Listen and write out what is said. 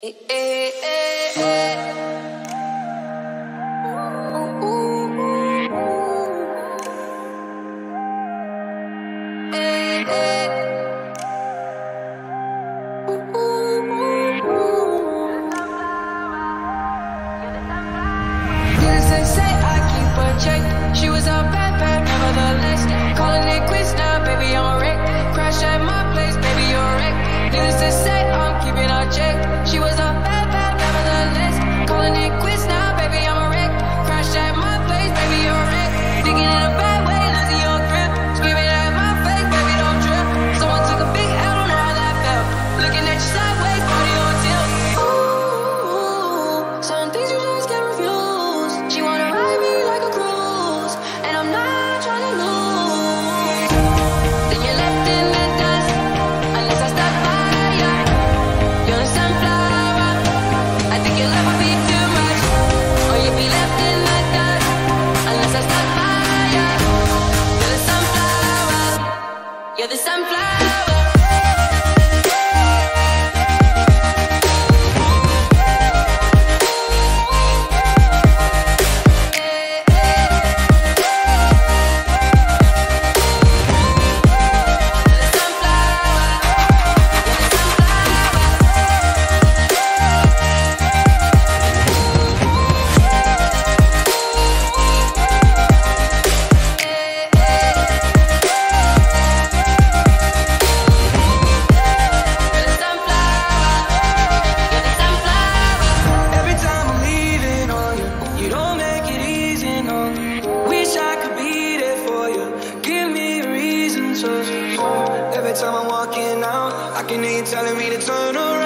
Eh, eh, eh. You're the sun. time I'm walking out. I can hear you telling me to turn around.